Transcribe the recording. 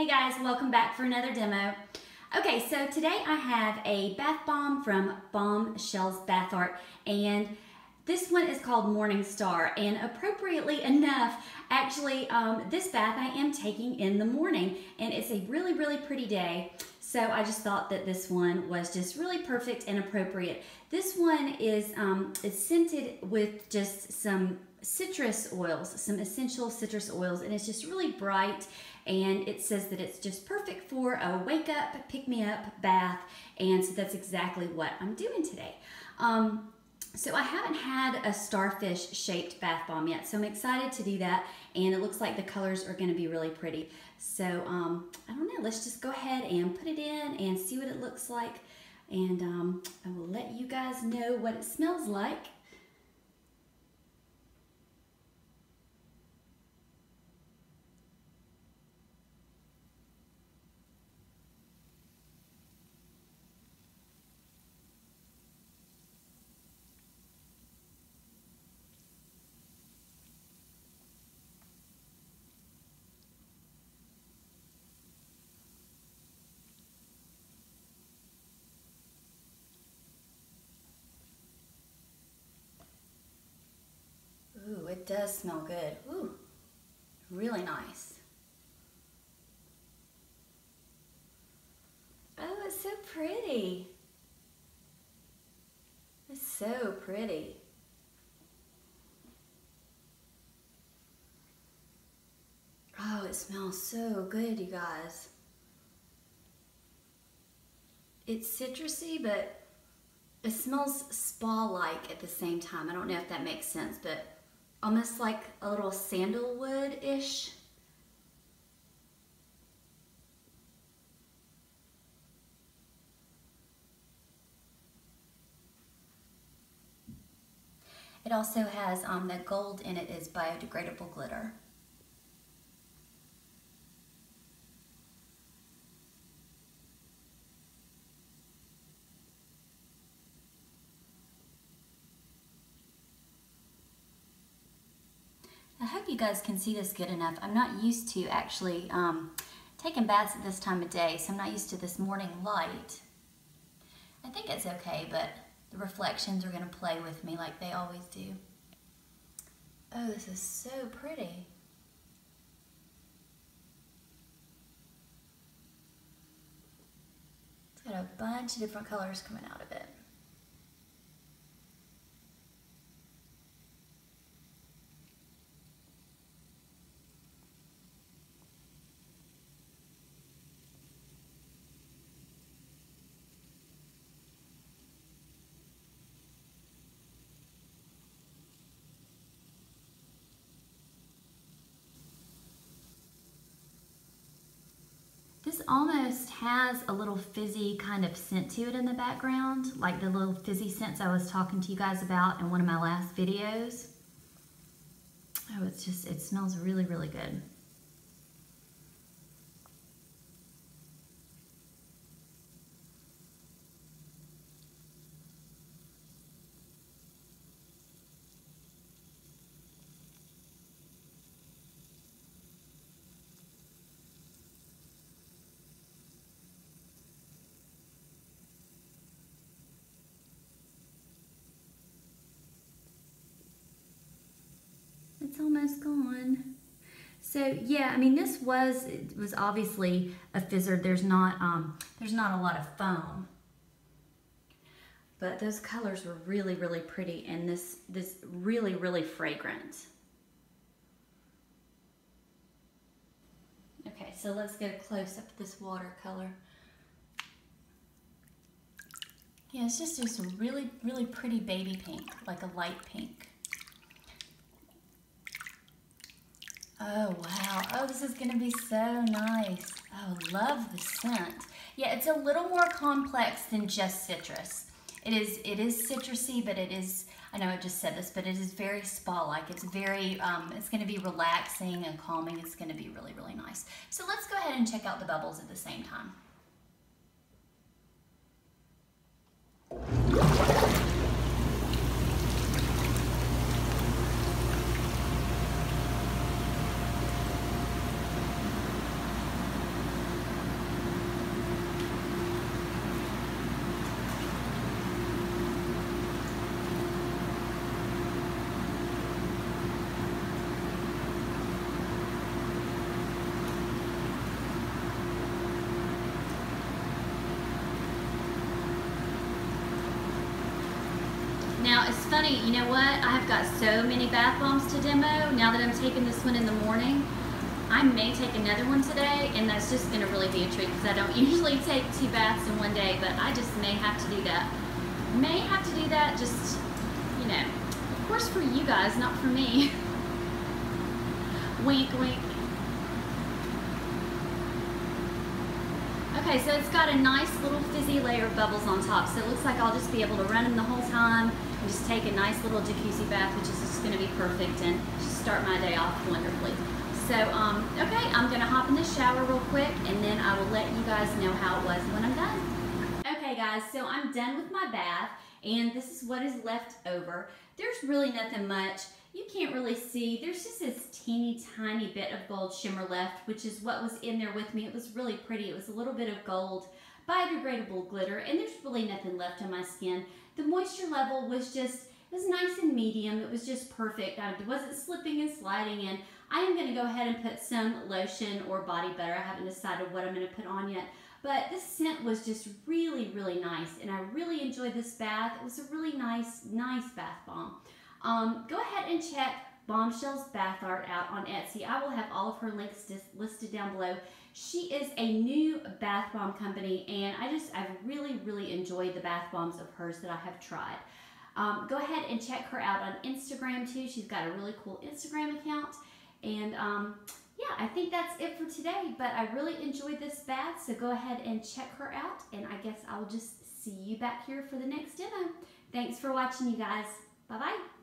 Hey guys, welcome back for another demo. Okay, so today I have a bath bomb from Bombshells Bath Art and this one is called Morning Star and appropriately enough, actually um, this bath I am taking in the morning and it's a really, really pretty day. So I just thought that this one was just really perfect and appropriate. This one is um, it's scented with just some citrus oils, some essential citrus oils, and it's just really bright. And it says that it's just perfect for a wake up, pick me up bath. And so that's exactly what I'm doing today. Um, so I haven't had a starfish shaped bath bomb yet, so I'm excited to do that. And it looks like the colors are gonna be really pretty. So um, I don't know, let's just go ahead and put it in and see what it looks like. And um, I will let you guys know what it smells like. Ooh, it does smell good. Ooh, really nice. Oh, it's so pretty. It's so pretty. Oh, it smells so good, you guys. It's citrusy, but it smells spa-like at the same time. I don't know if that makes sense, but almost like a little sandalwood-ish. It also has, um, the gold in it is biodegradable glitter. I hope you guys can see this good enough. I'm not used to actually um, taking baths at this time of day, so I'm not used to this morning light. I think it's okay, but the reflections are gonna play with me like they always do. Oh, this is so pretty. It's got a bunch of different colors coming out of it. Almost has a little fizzy kind of scent to it in the background, like the little fizzy scents I was talking to you guys about in one of my last videos. Oh, it's just, it smells really, really good. Almost gone. So yeah, I mean, this was it was obviously a fizzard. There's not um, there's not a lot of foam, but those colors were really really pretty, and this this really really fragrant. Okay, so let's get a close up of this watercolor. Yeah, it's just a really really pretty baby pink, like a light pink. Oh, wow. Oh, this is going to be so nice. Oh, love the scent. Yeah, it's a little more complex than just citrus. It is it is citrusy, but it is, I know I just said this, but it is very spa-like. It's very, um, it's going to be relaxing and calming. It's going to be really, really nice. So let's go ahead and check out the bubbles at the same time. Funny, you know what? I have got so many bath bombs to demo now that I'm taking this one in the morning. I may take another one today, and that's just going to really be a treat because I don't usually take two baths in one day, but I just may have to do that. May have to do that just, you know, of course for you guys, not for me. wink, wink. Okay, so it's got a nice little fizzy layer of bubbles on top, so it looks like I'll just be able to run them the whole time and just take a nice little jacuzzi bath, which is just going to be perfect and just start my day off wonderfully. So, um, okay, I'm going to hop in the shower real quick and then I will let you guys know how it was when I'm done. Okay guys, so I'm done with my bath and this is what is left over. There's really nothing much. You can't really see. There's just this teeny tiny bit of gold shimmer left, which is what was in there with me. It was really pretty. It was a little bit of gold biodegradable glitter and there's really nothing left on my skin. The moisture level was just, it was nice and medium. It was just perfect. I wasn't slipping and sliding in. I am going to go ahead and put some lotion or body butter. I haven't decided what I'm going to put on yet. But this scent was just really, really nice. And I really enjoyed this bath. It was a really nice, nice bath bomb. Um, go ahead and check Bombshells Bath Art out on Etsy. I will have all of her links listed down below. She is a new bath bomb company and I just, I've really, really enjoyed the bath bombs of hers that I have tried. Um, go ahead and check her out on Instagram too. She's got a really cool Instagram account. And um, yeah, I think that's it for today. But I really enjoyed this bath, so go ahead and check her out. And I guess I'll just see you back here for the next demo. Thanks for watching, you guys. Bye-bye.